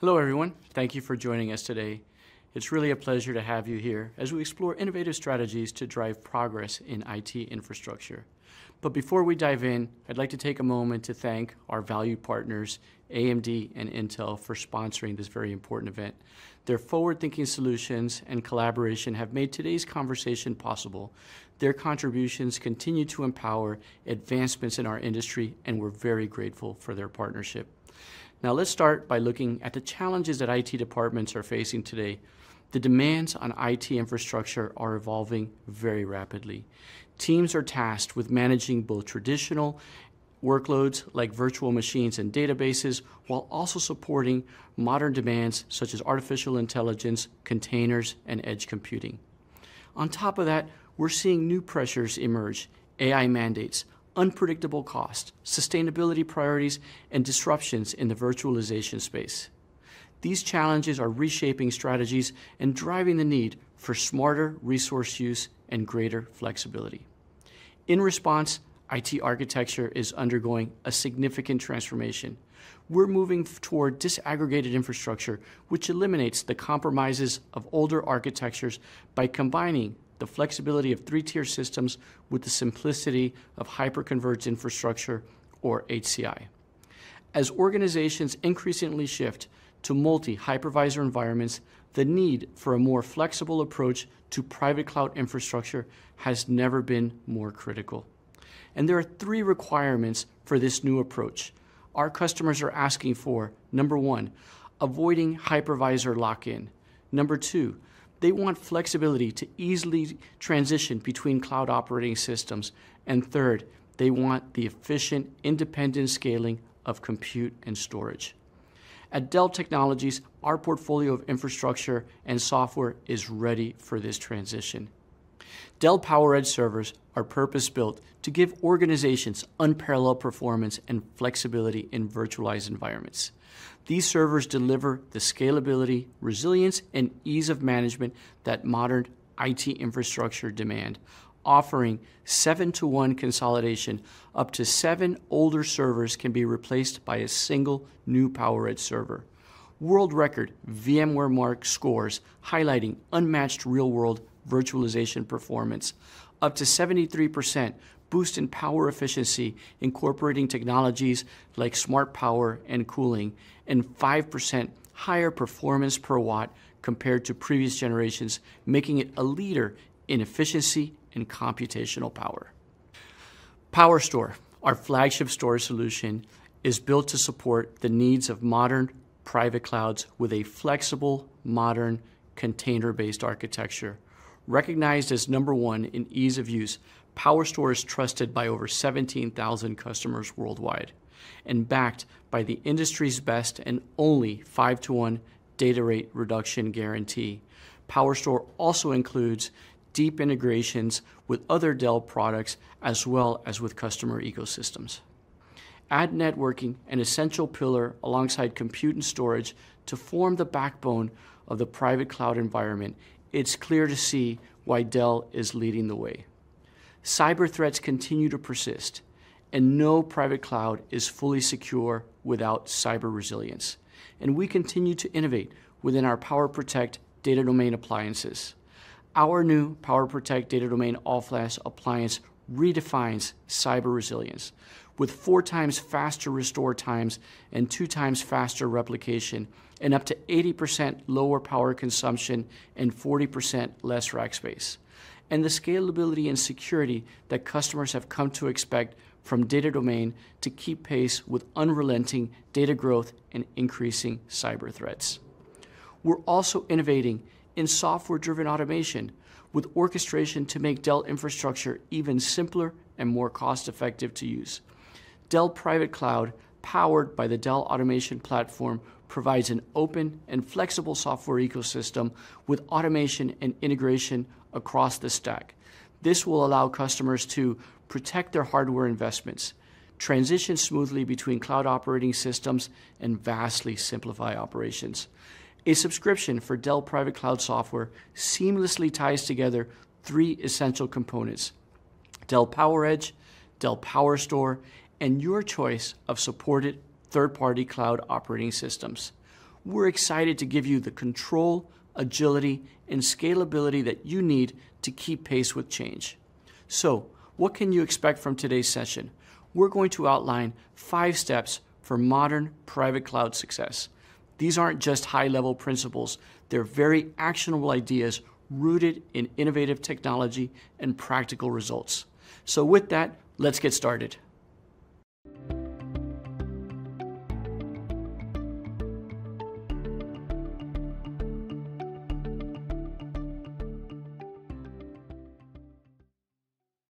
Hello, everyone. Thank you for joining us today. It's really a pleasure to have you here as we explore innovative strategies to drive progress in IT infrastructure. But before we dive in, I'd like to take a moment to thank our valued partners, AMD and Intel, for sponsoring this very important event. Their forward-thinking solutions and collaboration have made today's conversation possible. Their contributions continue to empower advancements in our industry, and we're very grateful for their partnership. Now, let's start by looking at the challenges that IT departments are facing today. The demands on IT infrastructure are evolving very rapidly. Teams are tasked with managing both traditional workloads like virtual machines and databases, while also supporting modern demands such as artificial intelligence, containers, and edge computing. On top of that, we're seeing new pressures emerge AI mandates, unpredictable cost, sustainability priorities, and disruptions in the virtualization space. These challenges are reshaping strategies and driving the need for smarter resource use and greater flexibility. In response, IT architecture is undergoing a significant transformation. We're moving toward disaggregated infrastructure, which eliminates the compromises of older architectures by combining the flexibility of three-tier systems with the simplicity of hyperconverged infrastructure, or HCI. As organizations increasingly shift to multi-hypervisor environments, the need for a more flexible approach to private cloud infrastructure has never been more critical. And there are three requirements for this new approach. Our customers are asking for, number one, avoiding hypervisor lock-in. Number two, they want flexibility to easily transition between cloud operating systems. And third, they want the efficient, independent scaling of compute and storage. At Dell Technologies, our portfolio of infrastructure and software is ready for this transition. Dell PowerEdge servers are purpose-built to give organizations unparalleled performance and flexibility in virtualized environments. These servers deliver the scalability, resilience, and ease of management that modern IT infrastructure demand, offering 7-to-1 consolidation. Up to seven older servers can be replaced by a single new PowerEdge server. World record VMware Mark scores highlighting unmatched real-world virtualization performance. Up to 73% boost in power efficiency, incorporating technologies like smart power and cooling, and 5% higher performance per watt compared to previous generations, making it a leader in efficiency and computational power. PowerStore, our flagship storage solution, is built to support the needs of modern private clouds with a flexible, modern, container-based architecture. Recognized as number one in ease of use, PowerStore is trusted by over 17,000 customers worldwide and backed by the industry's best and only 5-to-1 data rate reduction guarantee. PowerStore also includes deep integrations with other Dell products as well as with customer ecosystems. Add networking, an essential pillar alongside compute and storage, to form the backbone of the private cloud environment. It's clear to see why Dell is leading the way. Cyber threats continue to persist, and no private cloud is fully secure without cyber resilience. And we continue to innovate within our PowerProtect Data Domain appliances. Our new PowerProtect Data Domain all-flash appliance redefines cyber resilience. With four times faster restore times and two times faster replication, and up to 80% lower power consumption and 40% less rack space and the scalability and security that customers have come to expect from Data Domain to keep pace with unrelenting data growth and increasing cyber threats. We're also innovating in software-driven automation with orchestration to make Dell infrastructure even simpler and more cost-effective to use. Dell Private Cloud, powered by the Dell Automation Platform, provides an open and flexible software ecosystem with automation and integration across the stack. This will allow customers to protect their hardware investments, transition smoothly between cloud operating systems, and vastly simplify operations. A subscription for Dell Private Cloud software seamlessly ties together three essential components: Dell PowerEdge, Dell PowerStore, and your choice of supported third-party cloud operating systems. we're excited to give you the control, agility, and scalability that you need to keep pace with change. So, what can you expect from today's session? We're going to outline five steps for modern private cloud success. These aren't just high level principles, they're very actionable ideas rooted in innovative technology and practical results. So, with that, let's get started.